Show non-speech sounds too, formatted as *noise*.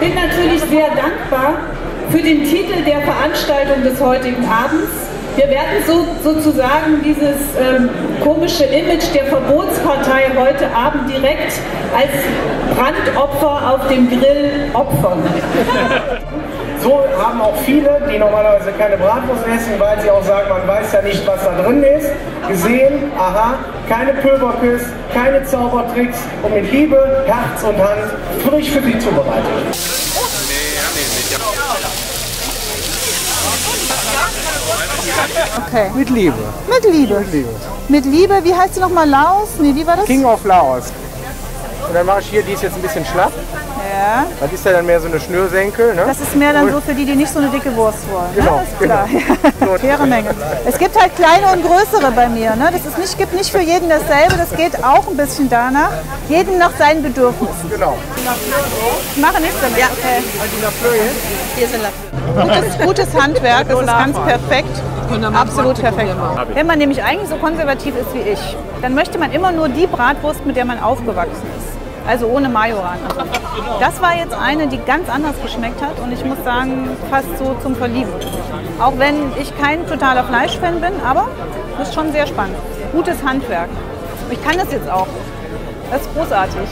Bin natürlich sehr dankbar für den Titel der Veranstaltung des heutigen Abends. Wir werden so, sozusagen dieses ähm, komische Image der Verbotspartei heute Abend direkt als Brandopfer auf dem Grill opfern. So haben auch viele, die normalerweise keine Bratwurst essen, weil sie auch sagen, man weiß ja nicht, was da drin ist, gesehen, aha, keine Pulverküss, keine Zaubertricks und mit Liebe, Herz und Hand frisch für sie zubereitet. Okay. Mit Liebe. Mit Liebe. Mit Liebe. Mit Liebe, wie heißt sie nochmal? Laos? Nee, wie war das? King of Laos. Und dann mache ich hier, die ist jetzt ein bisschen schlapp. Ja. Das ist ja dann mehr so eine Schnürsenkel. Ne? Das ist mehr dann so für die, die nicht so eine dicke Wurst wollen. Genau, ne? *laughs* ist klar. genau. Ja. Faire Menge. Es gibt halt kleine und größere bei mir. Ne? Das ist nicht, gibt nicht für jeden dasselbe. Das geht auch ein bisschen danach. Jeden nach seinen Bedürfnissen. Genau. Ich mache nichts damit. Okay. Gutes, gutes Handwerk. Das ist ganz perfekt. Absolut perfekt. Wenn man nämlich eigentlich so konservativ ist wie ich, dann möchte man immer nur die Bratwurst, mit der man aufgewachsen ist. Also ohne Majoran. Das war jetzt eine, die ganz anders geschmeckt hat und ich muss sagen, fast so zum Verlieben. Auch wenn ich kein totaler Fleischfan bin, aber das ist schon sehr spannend. Gutes Handwerk. Ich kann das jetzt auch. Das ist großartig.